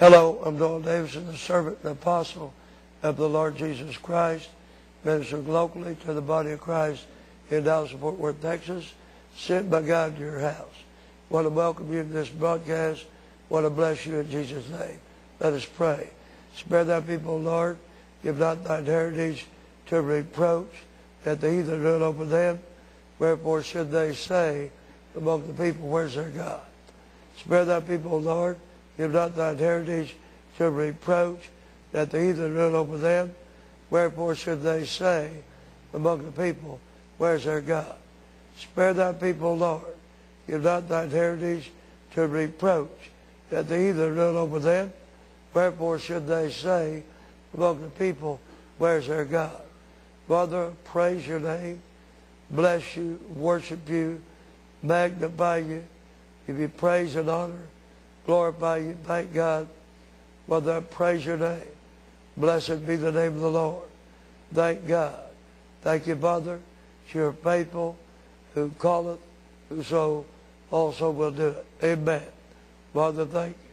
Hello, I'm Doyle Davidson, the servant and apostle of the Lord Jesus Christ, ministered locally to the body of Christ in Dallas, Fort Worth, Texas, sent by God to your house. I want to welcome you to this broadcast. I want to bless you in Jesus' name. Let us pray. Spare thy people, Lord. Give not thine heritage to reproach, that the heathen rule over them. Wherefore should they say among the people, where's their God? Spare thy people, Lord. Give not thine heritage to reproach, that the heathen rule over them. Wherefore should they say among the people, Where's their God? Spare thy people, Lord. Give not thine heritage to reproach, that the heathen rule over them. Wherefore should they say among the people, Where's their God? Father, praise your name, bless you, worship you, magnify you, give you praise and honor glorify you. Thank God. Father, praise your name. Blessed be the name of the Lord. Thank God. Thank you, Father. You're faithful who who so also will do it. Amen. Father, thank you.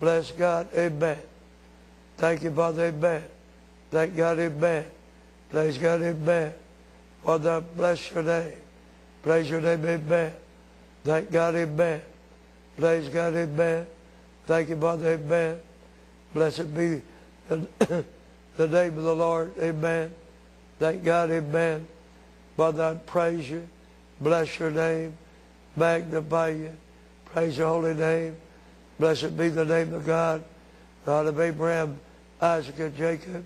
Bless God. Amen. Thank you, Father. Amen. Thank God. Amen. Praise God. Amen. Father, bless your name. Praise your name. Amen. Thank God. Amen. Praise God, amen. Thank you, Father, amen. Blessed be the, the name of the Lord, amen. Thank God, amen. Father, I praise you, bless your name, magnify you, praise your holy name. Blessed be the name of God, God of Abraham, Isaac, and Jacob,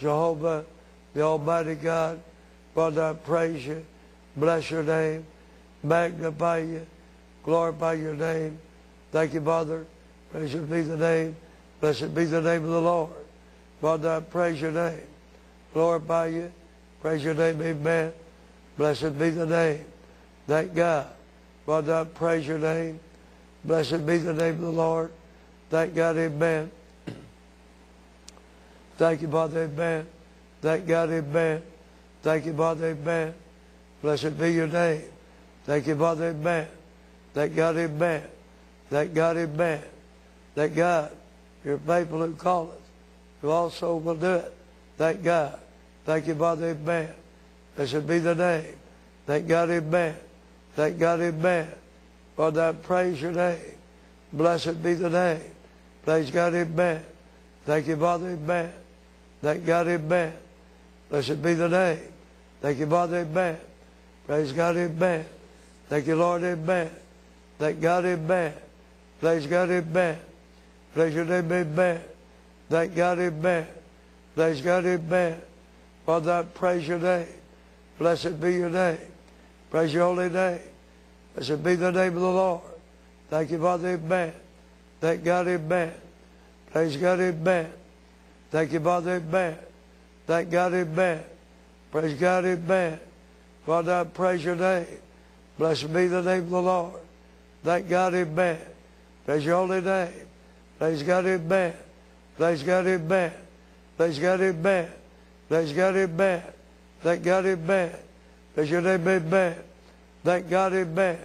Jehovah, the Almighty God. Father, I praise you, bless your name, magnify you, glorify your name. Thank you, Father. Blessed be the name. Blessed be the name of the Lord. Father, I praise your name. Glorify you. Praise your name. Amen. Blessed be the name. Thank God. Father, I praise your name. Blessed be the name of the Lord. Thank God. Amen. Thank you, Father. Amen. Thank God. Amen. Thank you, Father. Amen. Blessed be your name. Thank you, Father. Amen. Thank God. Amen. That God, amen. That God, you're faithful who call us, who also will do it. Thank God. Thank you, Father, amen. That should be the name. Thank God, amen. Thank God, amen. Father, I praise your name. Blessed be the name. Praise God, amen. Thank you, Father, amen. Thank God, amen. Blessed be the name. Thank you, Father, amen. Praise God, amen. Thank you, Lord, amen. Thank God, amen. Praise God, amen. Praise your name, amen. Thank God, amen. Praise God, amen. Father, I praise your name. Blessed be your name. Praise your holy name. Blessed be the name of the Lord. Thank you, Father, amen. Thank God, amen. Praise God, amen. Thank you, Father, amen. Thank God, amen. Praise God, amen. Father, I praise your name. Blessed be the name of the Lord. Thank God, amen. Praise your holy name. Praise God, amen. Praise God, amen. Praise God, amen. Praise God, amen. Thank God, amen. Praise your name, amen. Thank God, amen.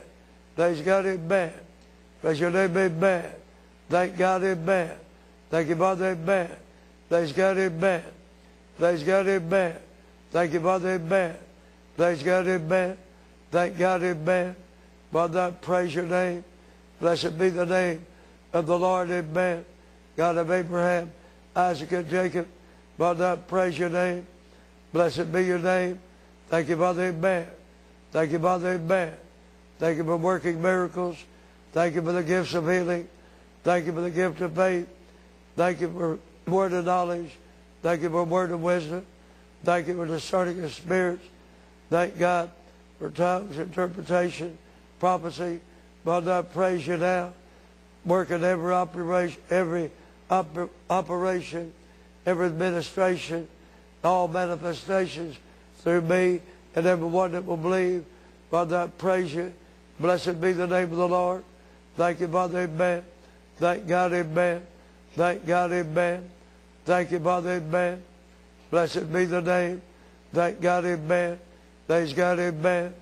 Praise God, amen. Praise your name, amen. Thank God, amen. Thank you, Father, amen. Praise God, amen. Praise God, amen. Thank you, Father, amen. Praise God, amen. Thank God, amen. Father, I praise your name. Blessed be the name of the Lord, amen. God of Abraham, Isaac, and Jacob. Father, I praise your name. Blessed be your name. Thank you, Father, amen. Thank you, Father, amen. Thank you for working miracles. Thank you for the gifts of healing. Thank you for the gift of faith. Thank you for word of knowledge. Thank you for word of wisdom. Thank you for discerning of spirits. Thank God for tongues, interpretation, prophecy, Father, I praise you now. Working every operation, every oper, operation, every administration, all manifestations through me and everyone that will believe. Father, I praise you. Blessed be the name of the Lord. Thank you, Father, amen. Thank God, amen. Thank God, amen. Thank you, Father, amen. Blessed be the name. Thank God, amen. Thank God, amen.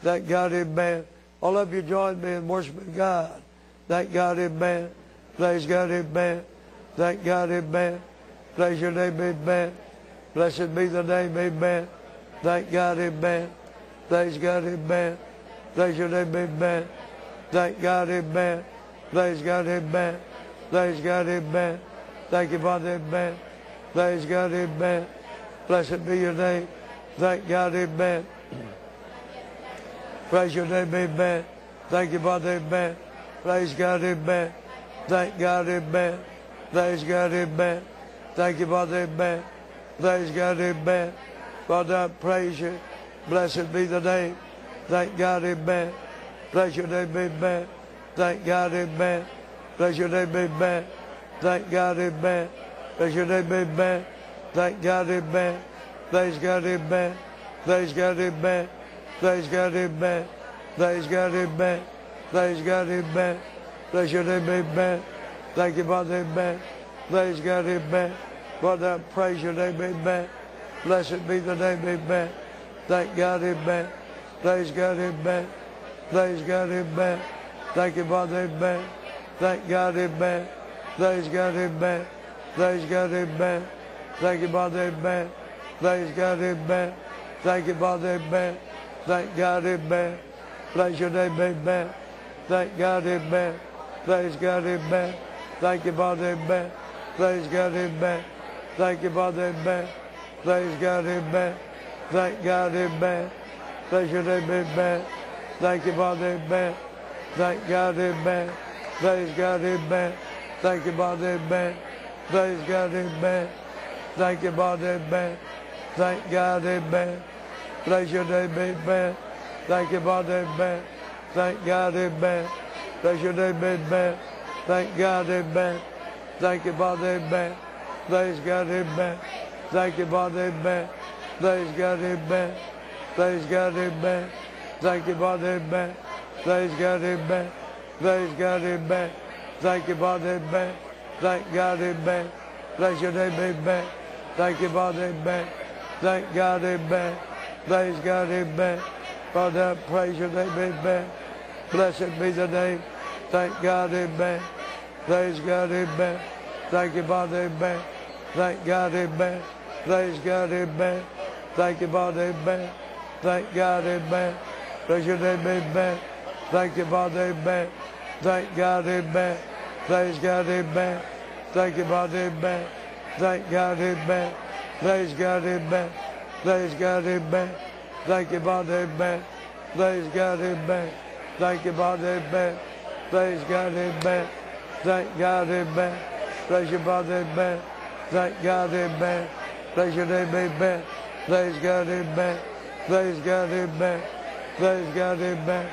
Thank God, amen. All of you join me in worshiping God. Thank God, amen. Praise God, amen. Thank God, amen. Praise your name, amen. Blessed be the name, amen. Thank God, amen. Praise God, amen. Praise your name, amen. Thank God, amen. Praise God, amen. Praise God, amen. Thank you, Father, amen. Praise God, amen. Blessed be your name. Thank God, amen. Praise your name, amen. Thank you, Father, amen. Praise God, amen. Thank God, amen. Praise God, amen. Thank you, Father, amen. Praise God, amen. Father, I praise you. Blessed be the name. Thank God, amen. Praise your name, amen. Thank God, amen. Praise your name, amen. Thank God, amen. Praise your name, amen. Thank God, amen. Praise God, amen. Praise God, amen. Praise God, amen. Praise God, amen. Praise God, amen. Praise your name, amen. Thank you, Father, amen. Praise God, amen. Father, I praise your name, amen. Blessed be the name, amen. Thank God, amen. Praise God, amen. Praise God, amen. Thank you, Father, amen. Thank God, amen. Praise God, amen. Praise God, amen. Thank you, Father, amen. Praise God, amen. Thank you, Father, amen. Thank God, amen. Praise your name, amen. Thank God, amen. Praise God, amen. Thank you, Father, amen. Praise God, amen. Thank you, Father, amen. Praise God, amen. Thank God, amen. Praise your name, amen. Thank you, Father, amen. Thank God, amen. Praise God, amen. Thank you, Father, amen. Praise God, amen. Thank you, Father, amen. Thank God, amen. Praise your name, amen. Thank you, Father, amen. Thank God, amen. Praise your name, amen. Thank God, amen. Thank you, Father, amen. Praise God, amen. Thank you, Father, amen. Praise God, amen. Praise God, amen. Thank you, Father, amen. Praise God, amen. Praise God, amen. Thank you, Father, amen. Thank God, amen. Praise your name, amen. Thank you, Father, amen. Thank God, amen. Praise God, amen. Father, I praise your name, amen. Blessed be the name. Thank God, amen. Praise God, amen. Thank you, Father, amen. Thank God, amen. Praise God, amen. Thank you, Father, amen. Thank God, amen. Praise your name, amen. Thank you, Father, amen. Thank God, amen. Praise God, amen. Thank you, Father, amen. Thank God, amen. Praise God, amen. Praise God, amen. Thank you, Father, amen. Praise God, amen. Thank you, Father, amen. Praise God, amen. Thank God, amen. Praise your Father, amen. Thank God, amen. Praise your name, amen. Praise God, amen. Praise God, amen. Praise God, amen.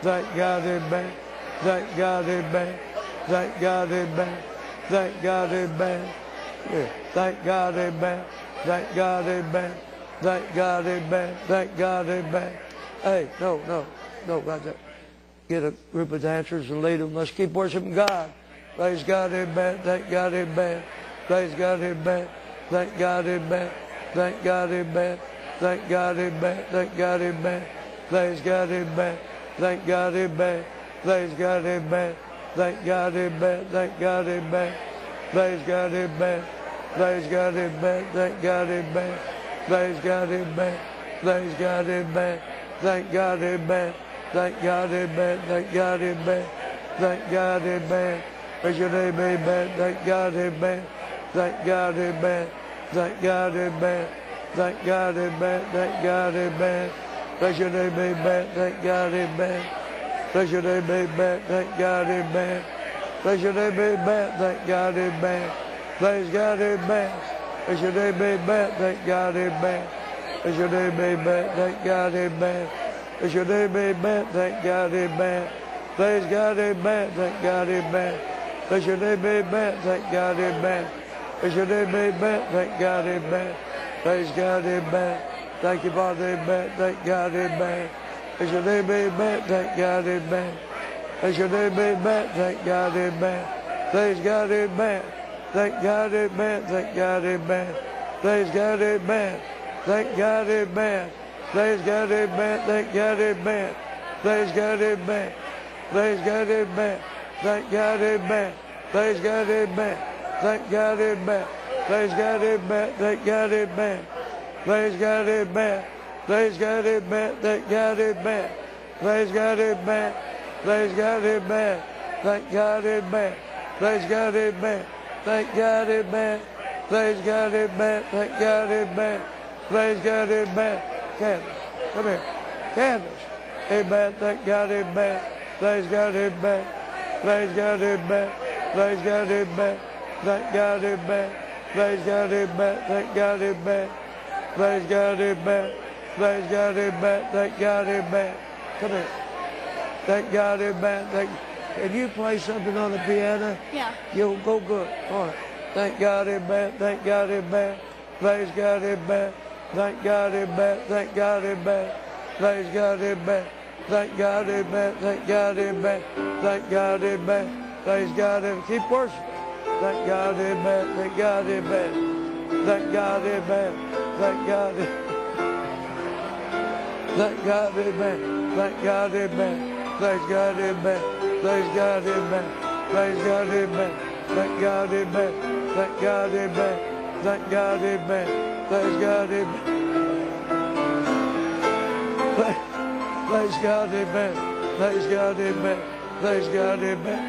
Thank God, amen. Thank God, amen. Thank God, amen. Thank God, amen. Yeah. Thank God, amen. Thank God, amen. Thank God, amen. Thank God, amen. Hey, no, no, no, right there. Get a group of dancers and lead them. Let's keep worshiping God. Praise God, amen. Thank God, amen. Praise God, amen. Thank God, amen. Thank God, amen. Thank God, amen. Thank God, amen. Praise God, amen. Thank God, amen. Praise God, amen. Thank God, amen. Thank God, amen. Praise God, amen. Praise God, amen. Thank God, amen. Praise God, amen. Praise God, amen. Thank God, amen. Thank God, amen. Thank God, amen. Thank God, amen. Praise your name, amen. Thank God, amen. Thank God, amen. Thank God, amen. Thank God, amen. Thank God, amen. Praise your name, amen. Thank God, amen. Praise your name, amen. Thank God, amen. Praise your name, amen. Thank God, amen. Praise God, amen. Praise your name, amen. Thank God, amen. Praise your name, amen. Thank God, amen. Praise your name, amen. Thank God, amen. Praise God, amen. Thank God, amen. Praise your name, amen. Thank God, amen. Praise your name, amen. Thank God, amen. Praise God, amen. Thank you, Father, amen. Thank God, amen. Praise your name, amen. Thank God, amen. Praise your name, amen. Thank God, amen. Praise God, amen. Thank God, amen. Thank God, amen. Praise God, amen. Thank God, amen. Praise God, amen. Thank God, amen. Praise God, amen. Praise God, amen. Thank God, amen. Praise God, amen. Thank God back. Praise God back. Thank God back. Praise God back. Praise God back. Thank God back. Praise God back. Praise God back. Thank God back. Praise God back. Thank God it back. Praise God it back. Thank God it back. Praise God it back. Candace, come here. Candace. Amen. Thank God it back. Praise God it back. Praise God it back. Praise God it back. Thank God it back. Praise God it back. Thank God it back. Praise God it back. Praise God it back. Thank God it back. Come here. Thank God it back. Thank Can you play something on the piano? Yeah. You'll go good. All right. Thank God it back. Thank God it back. Praise God it back. Thank God it back. Thank God it back. Praise God it back. Thank God it back. Thank God it back. Thank God it back. Praise God it Keep worshiping. Thank God it back. Thank God it back. Thank God it back. Thank God it Thank God it back. Thank God it back. Praise God it back. Praise God, amen. Praise God, amen. Thank God, amen. Thank God, amen. Thank God, amen. Praise God, amen. Praise God, amen. Praise God, amen. Praise God, amen.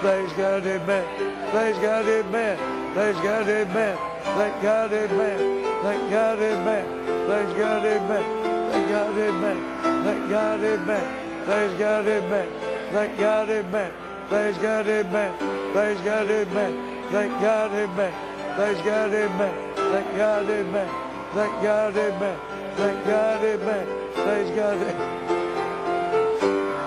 Praise God, amen. Praise God, amen. Praise God, amen. Thank God, amen. Thank God, amen. Praise God, amen. Thank God, amen. Thank God, amen. Praise God, amen. Thank God it back. Praise God it back. Praise God it back. Thank God it back. Praise God it back. Thank God it back. Thank God it back. Thank God it back. Praise God it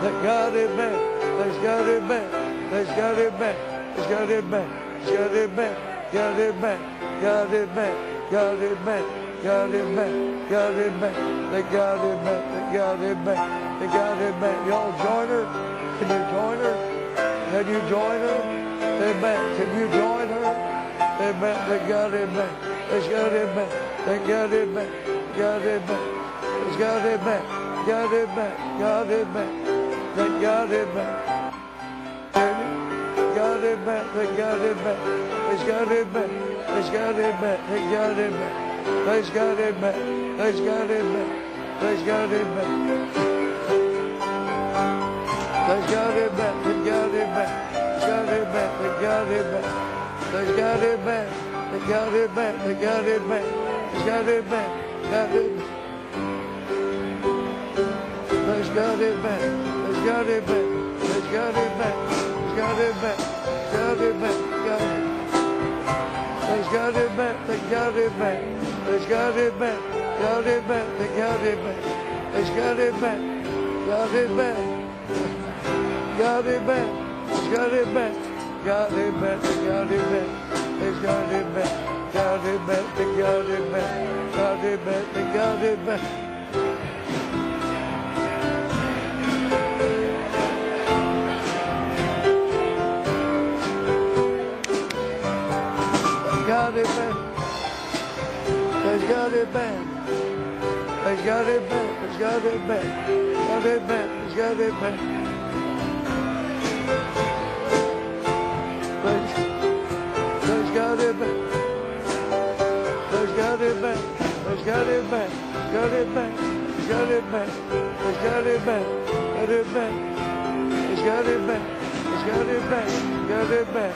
Thank God it back. Praise God it back. Praise God it back. Praise God it back. God it back. God back. God it back. God back. God it back. God back. Thank God it back. Thank God back. Thank God it back. Y'all join her? Can you join her? Can you join her? Amen. Can you join her? Amen. Thank God, amen. Thank God, amen. Thank God, amen. God, amen. Thank God, amen. God, amen. God, amen. Thank God, amen. God, amen. Thank God, amen. Thank God, amen. Thank God, amen. Thank God, amen. Thank God, amen. Thank God, amen. Thank God, amen. They got it back, they got it back, got it back, they got it back, they got it back, they got it back, they got it back, they got it back, got it back. They got it back, they got it back, they got it back, they got it back. They got it back, they got it back, they got it back, they got it back, they got it back. Let's got it back. Let's got it back. Let's got it back. Got it back. Let's got it back. Let's, got it back. Let's got it back. Let's got it back. Got it back. Let's got it back. Let's got it back. Got it back. Let's got it back. Let's got it back. Got it back.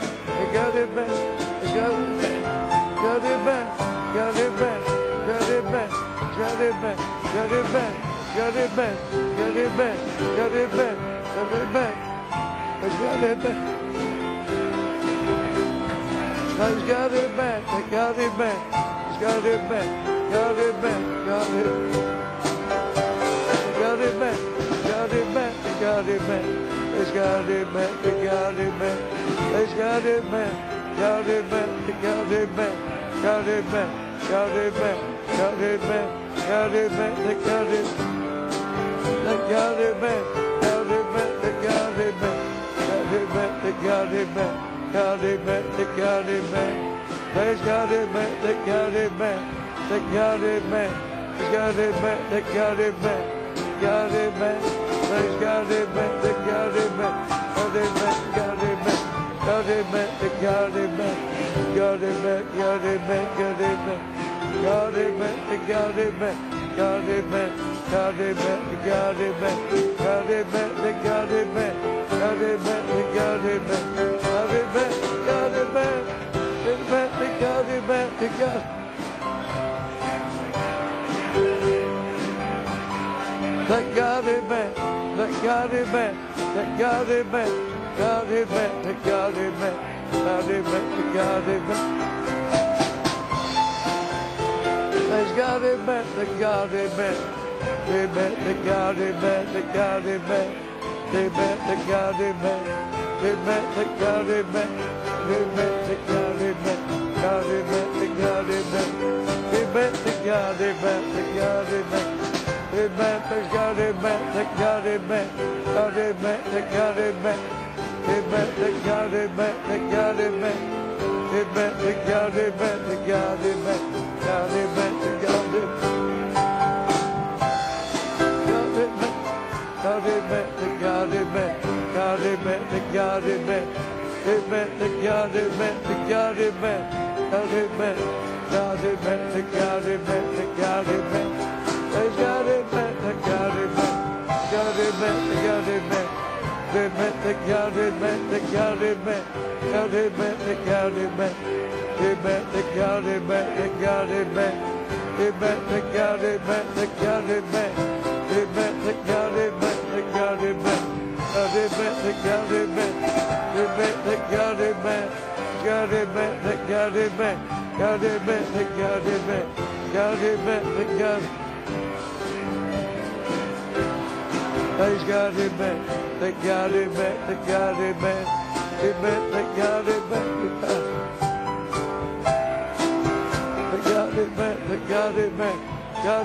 Got it back. Let's got it back. Got it back, got it back, got it back, got it back, got it back, got it back, got it back, got it back, got it back, let's got it back. Let's got it back, they got it back, let's got it back, got it back, got it. Got it back, got it back, they got it back, let's got it back, they got it back, let's got it back. Got it back, got it back, got it back, got it back, got it back, got it back, they got it. They got it back, got it back, they got it back, got it back, they got it back, got it back, they got it back. They got it back, they got it back, they got it back, they got it back, they got it back, they got it back, got it back, got it back, they back, they got it back, they got it. They got it back, they got it back, they got it back, got it back, they got it back, got it back, they got it back. They got it back, they got it back, they back, they got it back, they got it back tekerime Rime tekerime Rime tekerime Karime tekerime Rime tekerime Tekerime Rime tekerime Tekerime Karime tekerime Rime tekerime Tekerime Rime tekerime Tekerime Karime tekerime got it back. Got it back, they got it back. They bet they got it back, they got it back. Got it back, got it back, they got it back, they got it back. They got it back, they got it back. Got it back, they got it back. They bet they got it back,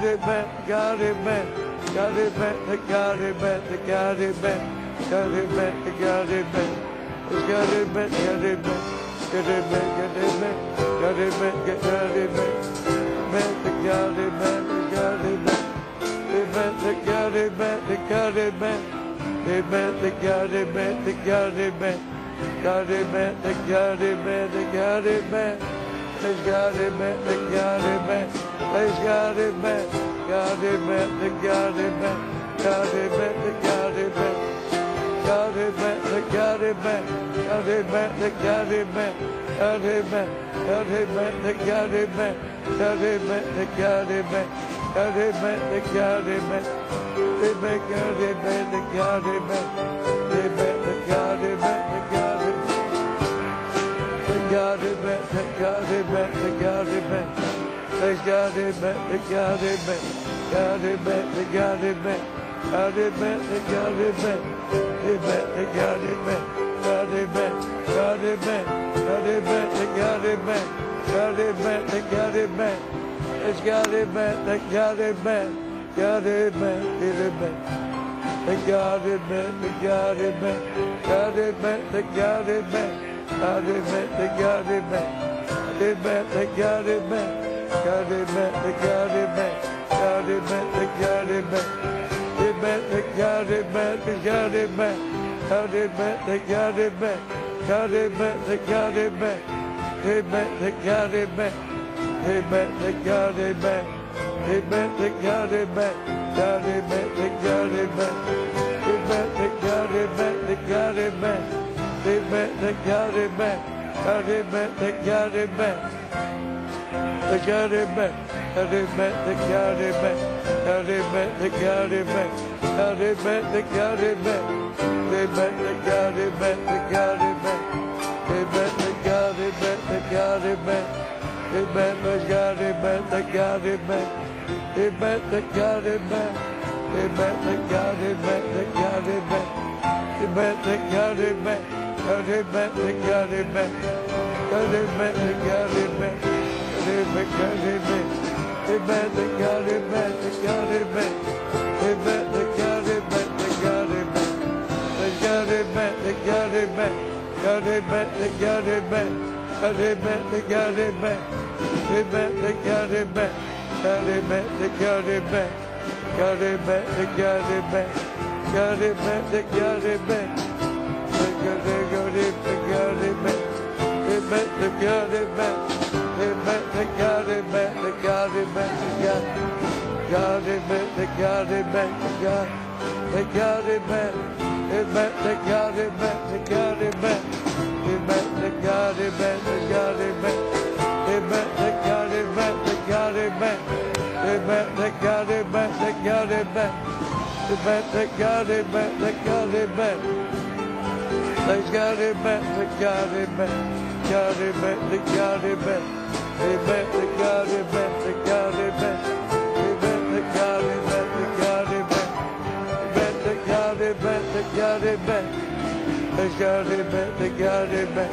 they got it back. Got it back, they got it back. They bet they got it back, they got it back. They bet they got it back, they got it back. They bet they got it back, they got it back. Got it back, they got it back. They bet they got it back. Got it back, they got it back. Got it back, they got it back. Got it back, they got it. They's got it back, they got it back, they got it back. They bet they got it back, they got it. They got it back, they got it back, got it back, got it back, got it they got it back, they got it back, got it back, they got it back. Got it back, they got it back, they back. They got it back, they back. They got it back, they back. They got it back, got it back. They got it back, they back. They got it back, they got it back. They back, they got it back. Got it back, they got it back the county back, county back, the county back, county back, the county back, county back, the county back, they back the county back, the county back, they back the county back, the county back, they back the county back, the county back, they back the county back, they back the county back, the county back, they back the county back, county back, the county back, county back, the county back. Got it back. They back, they got it back. They got it back. They got it back. They got it back. Got it back. They got it back. Got it back. They got it back. They back. They got it back. Got it back. They got it back. Got it back. They got it back. Got it back. They got it back. They got it. Got it. They got it back. They Amen. The God, amen. Amen. The God, amen. The God, amen. The God. God, amen. The God, amen. The God. The God, amen. Amen. The God, amen. The God, amen. Amen. The God, amen. The God, amen. Amen. The God, amen. The God, amen. Amen. The God, amen. The God, amen. Amen. The God, amen. The God, amen. Thank God, amen. The God, amen. God, amen. The God, amen. Amen. The God, amen. The God. Amen. The God, amen. Thank God, amen.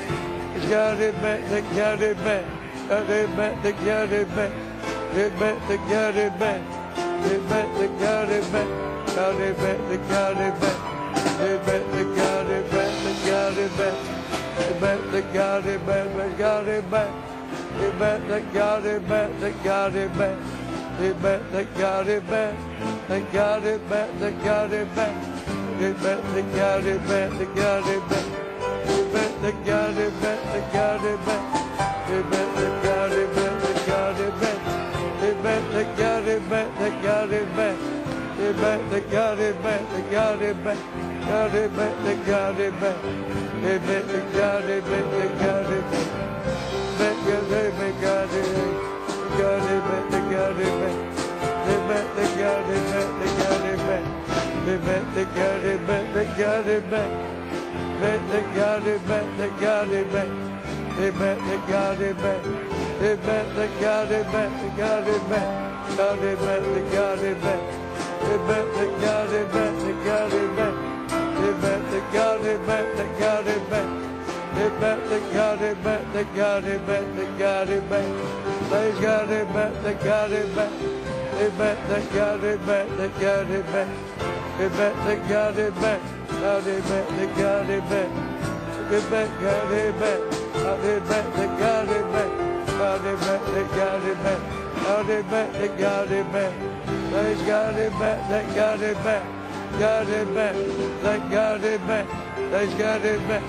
The God, amen. Thank God, amen. The God, amen. God, amen. The God, amen. Amen. The God, amen. Amen. The God, amen. God, amen. The God, amen. Amen. The God, amen. The God, amen. Amen. The God, amen. The God, amen. Amen. The God, amen. The God, amen. Amen. The God, amen. The God, amen. The God, amen. Amen. The God, amen. The God, amen. Amen. The God, amen. The God, amen. Amen. The God, amen. The God, amen. Amen. The God, amen. The God, amen. Amen. The God, amen. The God, amen. God, amen. The God, amen. Amen. The God, amen. The God, amen. Amen. Amen. The God, amen. The God, amen. Amen. The God, amen. The God, amen. Amen. The God, amen. Amen. The God, amen. The God, amen. God, amen. The God, amen. Amen. The God, amen. The God, amen. Amen. The God, amen. The God, amen. Amen. The God, amen. The God, amen. The God, amen. Praise God, amen. The God, amen. Amen. The God, amen. The God, amen. Amen. The God, amen. God, amen. The God, amen. Amen. God, amen. God, amen. The God, amen. God, amen. The God, amen. God, amen. The God, amen. Praise God, amen. Thank God, amen. God, amen. Thank God, amen. Praise God, amen.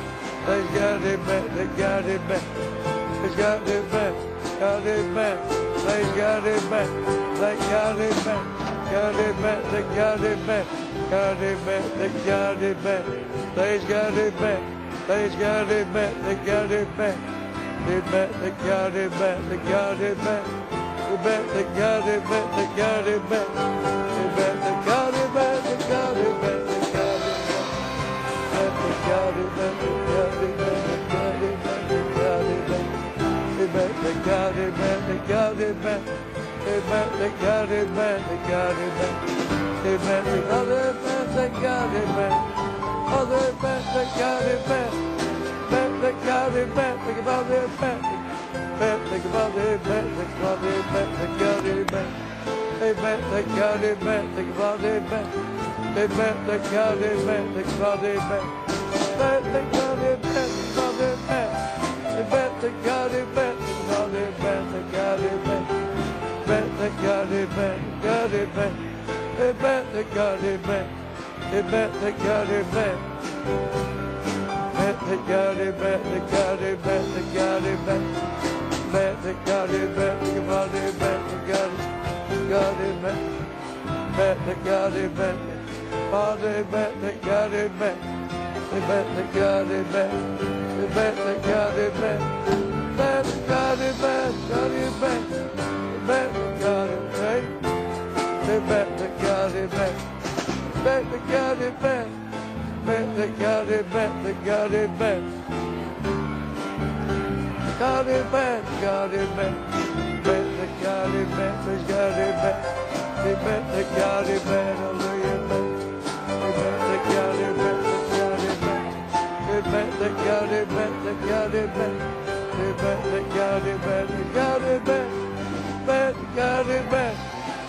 Praise God, amen. Thank God, amen. Praise God, amen. God, amen. Praise God, amen. Thank God, amen. God, amen. Thank God, amen. God, amen. Thank God, amen. Praise God, amen. Praise God, amen. Thank God, amen. Amen. Thank God, amen. Thank God, amen. Amen. Thank God, amen. Thank God, amen. Amen. Thank God, amen. Thank God, amen. Thank God, amen. Thank God, amen. Thank God, amen. Thank God, amen. Thank God, amen. Amen. Thank God, amen. Thank God, amen. Amen. Thank God, amen. Thank God, amen. Amen. Thank God, amen. Thank God, amen. Father, amen. Thank God, amen. Amen. Thank God, amen. Thank God, amen. Amen. Thank God, amen. Thank God, amen. Thank God, amen. Amen. Thank God, amen. Thank God, amen. Amen. Thank God, amen. Thank God, amen. Amen. Thank God, amen. Thank God, amen. God, amen. Amen. Thank God, amen. Amen. Thank God, amen. Amen. Thank God, amen. Thank God, amen. Thank God, amen. Amen. Thank God, amen. Thank God, amen. Thank God, God, amen. Amen. Thank God, amen. Father, amen. Thank God, amen. Amen. Thank God, amen. Amen. Thank God, amen. Amen. Thank God, amen. God, amen. Amen. Amen. Thank God, amen. Amen. Thank God, amen. Amen. Thank God, amen. Thank God, amen. God, amen. God, amen. Amen. Thank God, amen. Praise God, amen.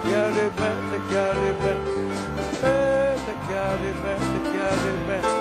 chiare belle, chiare belle, belle chiare belle, chiare belle.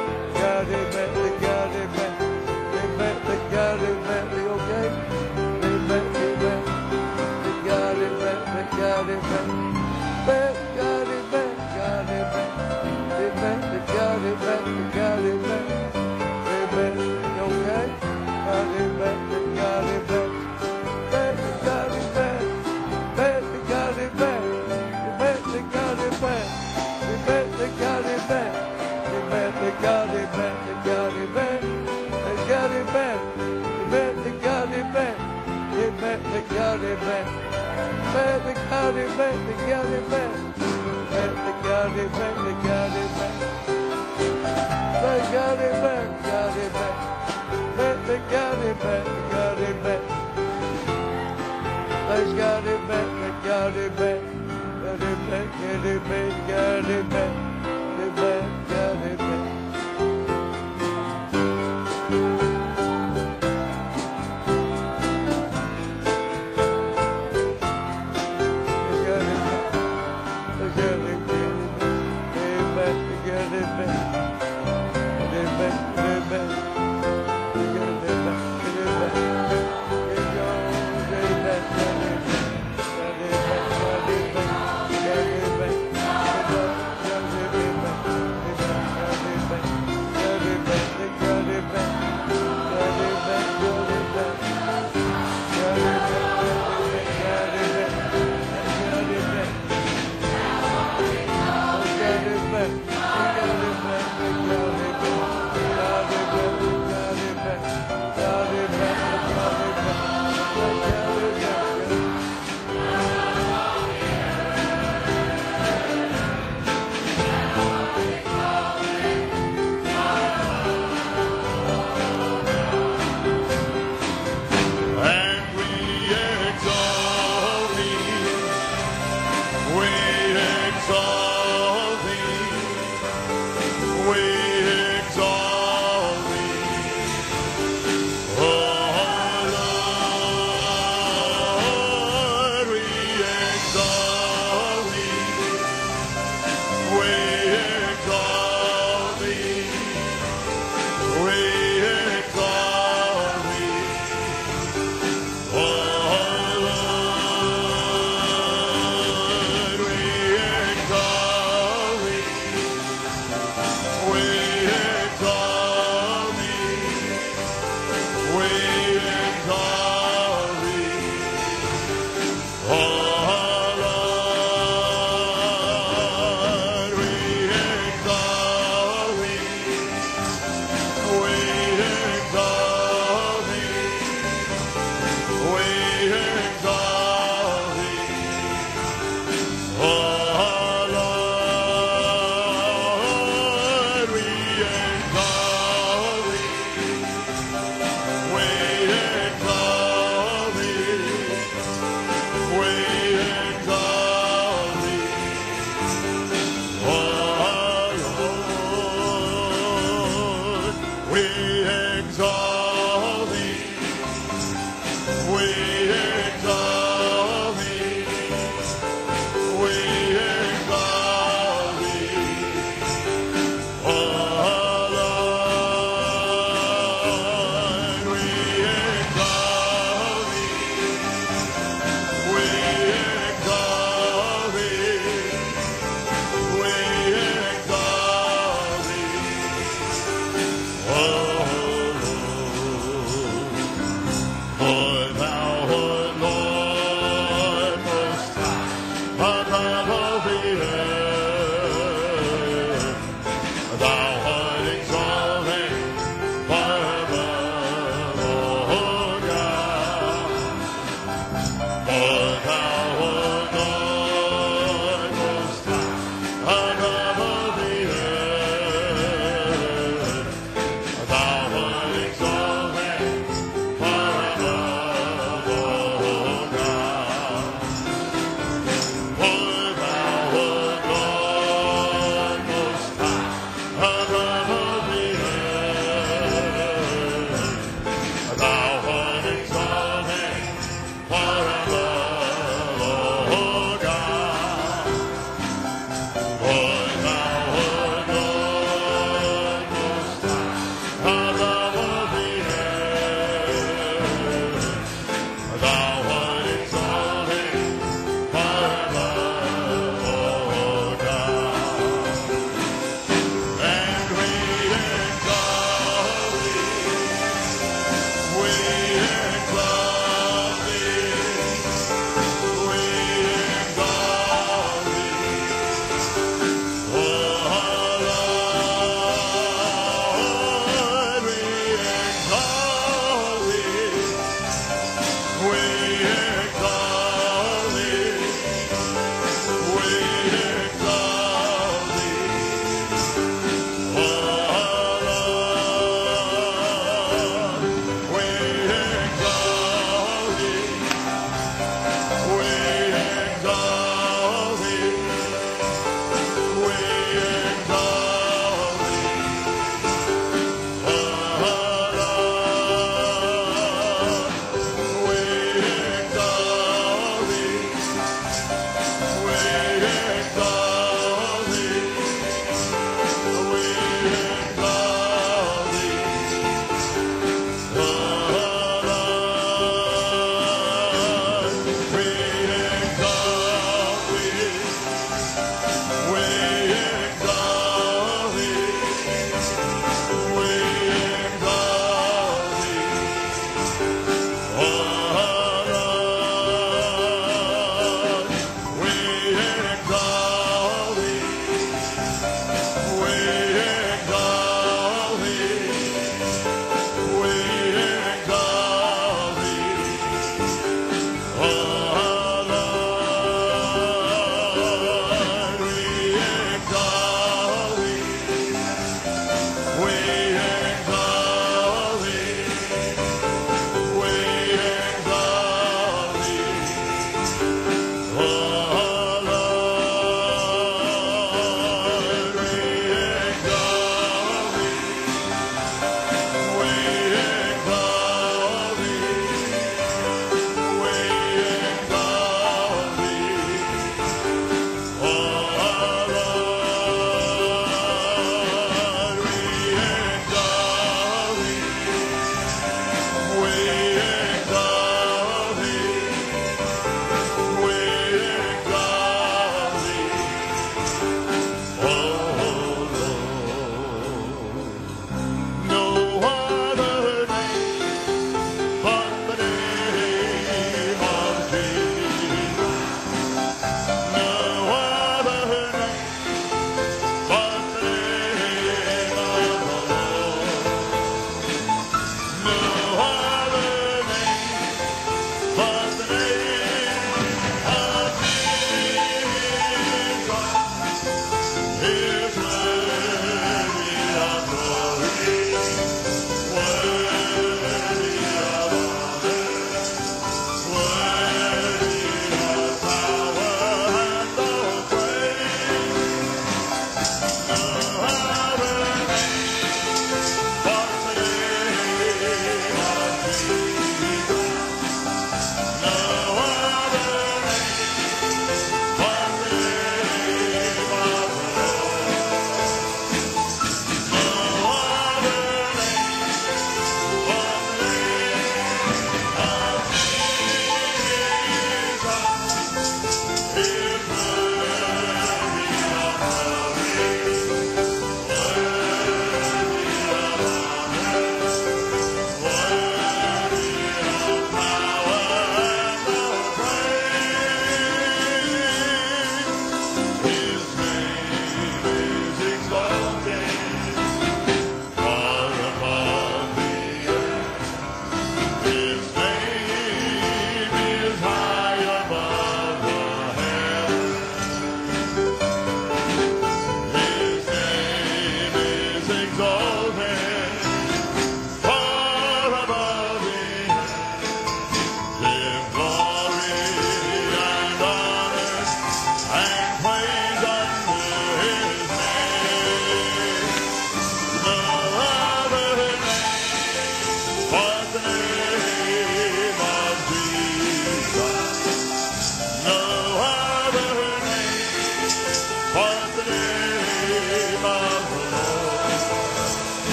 Here's my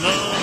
No.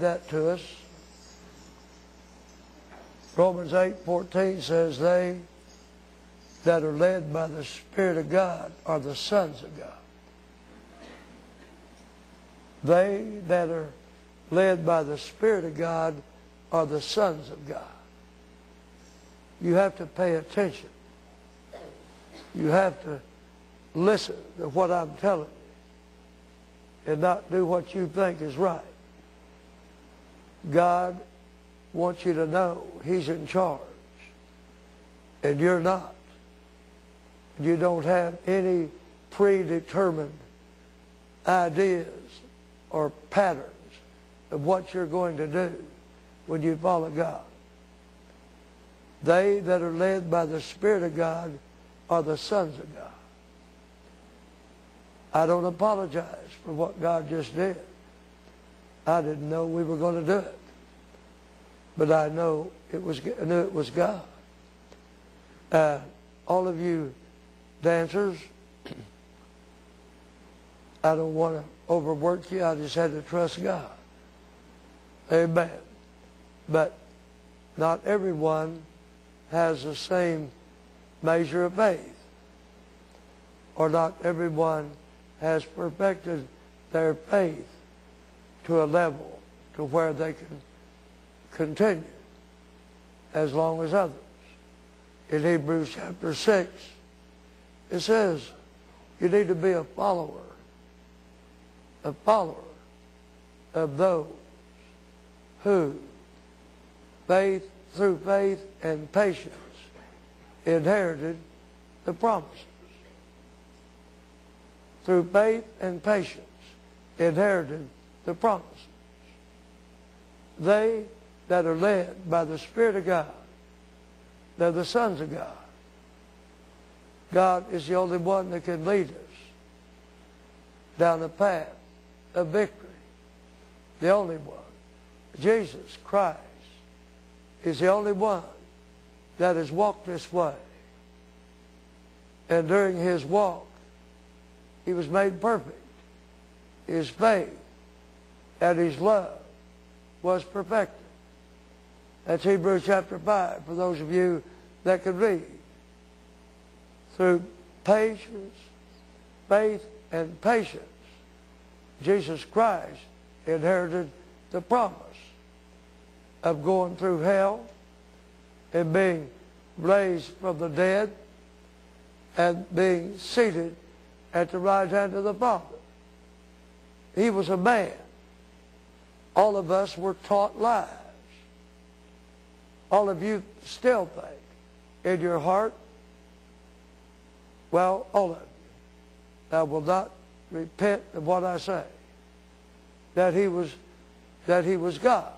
That to us. Romans 8:14 says, They that are led by the Spirit of God are the sons of God. They that are led by the Spirit of God are the sons of God. You have to pay attention. You have to listen to what I'm telling you and not do what you think is right. God wants you to know He's in charge and you're not. You don't have any predetermined ideas or patterns of what you're going to do when you follow God. They that are led by the Spirit of God are the sons of God. I don't apologize for what God just did. I didn't know we were going to do it. but I know it was I knew it was God. Uh, all of you dancers, I don't want to overwork you. I just had to trust God. Amen. But not everyone has the same measure of faith, or not everyone has perfected their faith to a level to where they can continue as long as others. In Hebrews chapter 6, it says you need to be a follower, a follower of those who, faith through faith and patience, inherited the promises. Through faith and patience, inherited the promises. They that are led by the Spirit of God, they're the sons of God. God is the only one that can lead us down the path of victory. The only one. Jesus Christ is the only one that has walked this way. And during his walk, he was made perfect. His faith and his love was perfected. That's Hebrews chapter 5, for those of you that can read. Through patience, faith, and patience, Jesus Christ inherited the promise of going through hell and being raised from the dead and being seated at the right hand of the Father. He was a man. All of us were taught lies. All of you still think in your heart, well, all of you, I will not repent of what I say. That he was, that he was God.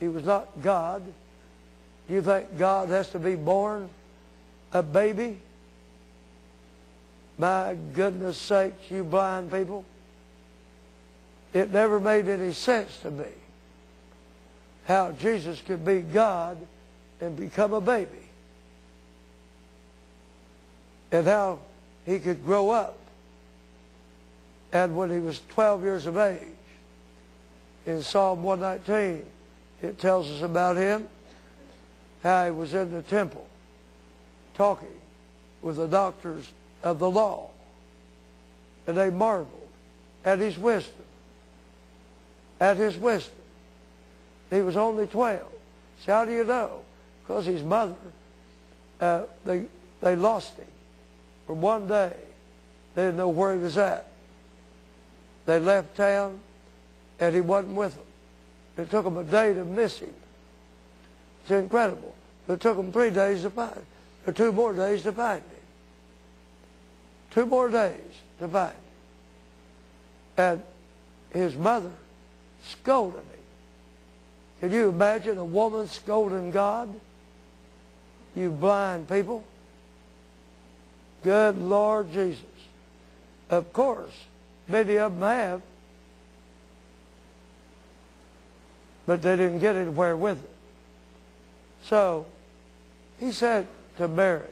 He was not God. You think God has to be born a baby? My goodness sakes, you blind people. It never made any sense to me how Jesus could be God and become a baby. And how he could grow up. And when he was 12 years of age, in Psalm 119, it tells us about him, how he was in the temple talking with the doctors of the law. And they marveled at his wisdom. At his wisdom. He was only 12. So how do you know? Because his mother, uh, they, they lost him. For one day, they didn't know where he was at. They left town, and he wasn't with them. It took them a day to miss him. It's incredible. It took them three days to find him, or two more days to find him. Two more days to find him. And his mother scolded him. Can you imagine a woman scolding God? You blind people. Good Lord Jesus. Of course, many of them have. But they didn't get anywhere with it. So, he said to Mary,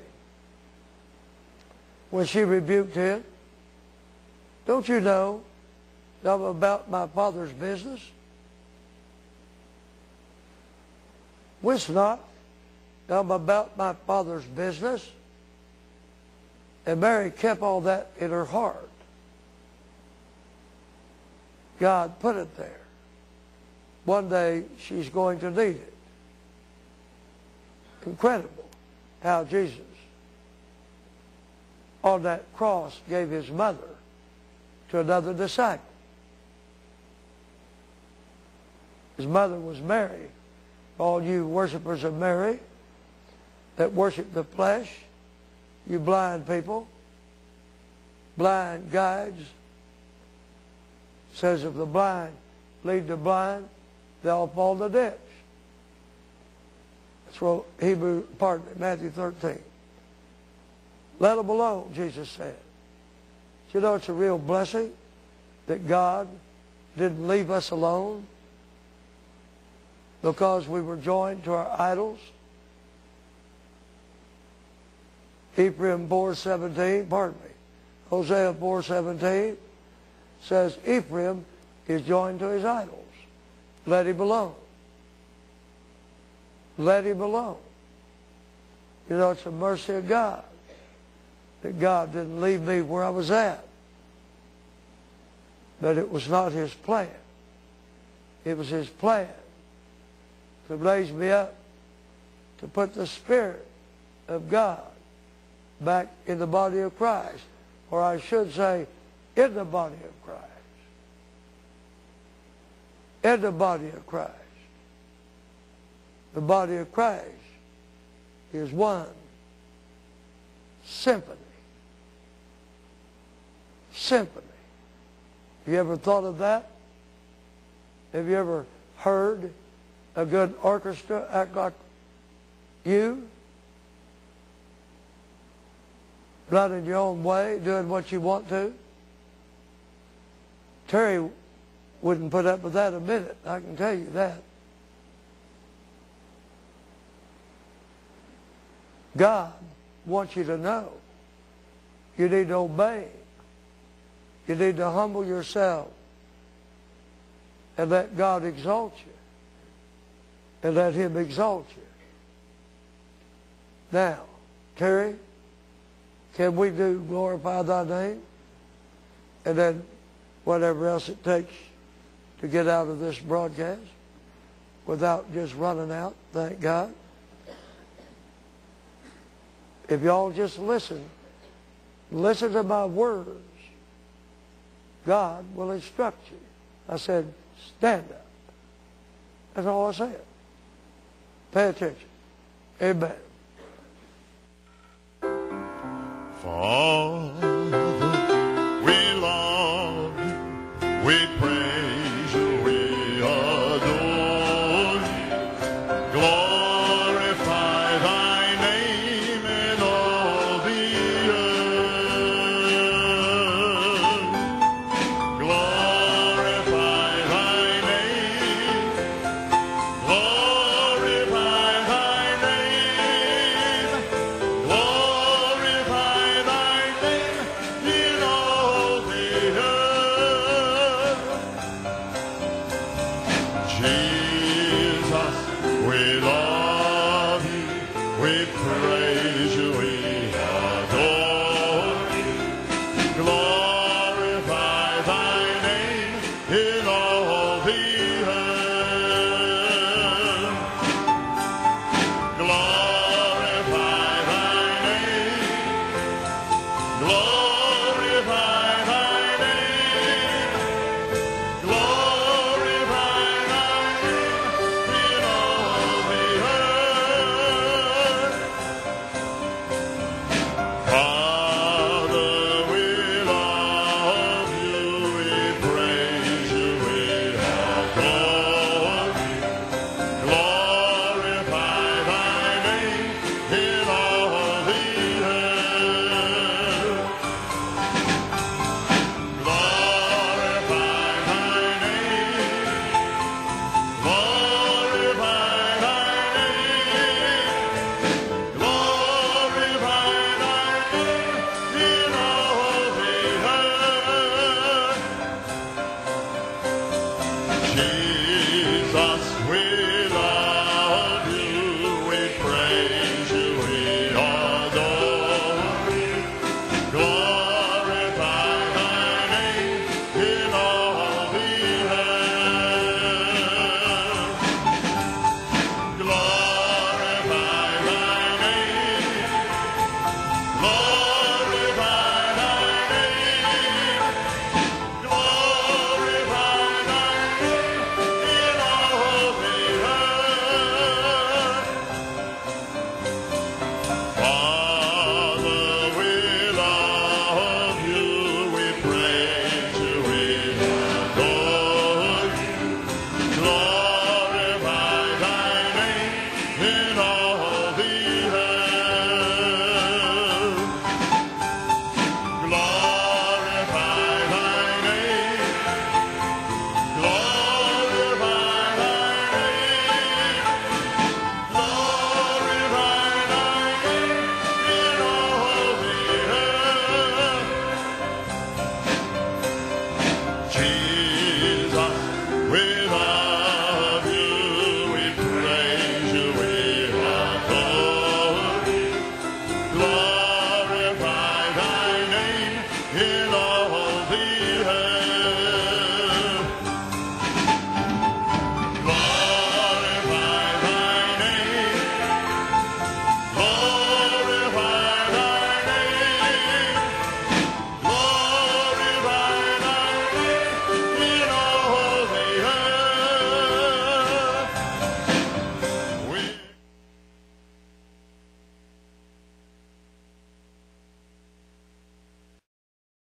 when she rebuked him, don't you know about my father's business? Wist not I'm about my father's business? And Mary kept all that in her heart. God put it there. One day she's going to need it. Incredible how Jesus on that cross gave his mother to another disciple. His mother was Mary. All you worshipers of Mary that worship the flesh, you blind people, blind guides, says if the blind lead the blind, they'll fall the ditch. That's what Hebrew, pardon me, Matthew 13. Let them alone, Jesus said. You know it's a real blessing that God didn't leave us alone. Because we were joined to our idols. Ephraim 4.17, pardon me, Hosea 4.17 says Ephraim is joined to his idols. Let him alone. Let him alone. You know, it's the mercy of God that God didn't leave me where I was at. But it was not his plan. It was his plan to blaze me up, to put the Spirit of God back in the body of Christ. Or I should say, in the body of Christ. In the body of Christ. The body of Christ is one symphony. Symphony. Have you ever thought of that? Have you ever heard a good orchestra act like you? Running your own way, doing what you want to? Terry wouldn't put up with that a minute, I can tell you that. God wants you to know you need to obey. You need to humble yourself and let God exalt you and let him exalt you. Now, Terry, can we do glorify thy name? And then whatever else it takes to get out of this broadcast without just running out, thank God. If y'all just listen, listen to my words, God will instruct you. I said, stand up. That's all I said. Pay attention. Amen. Father,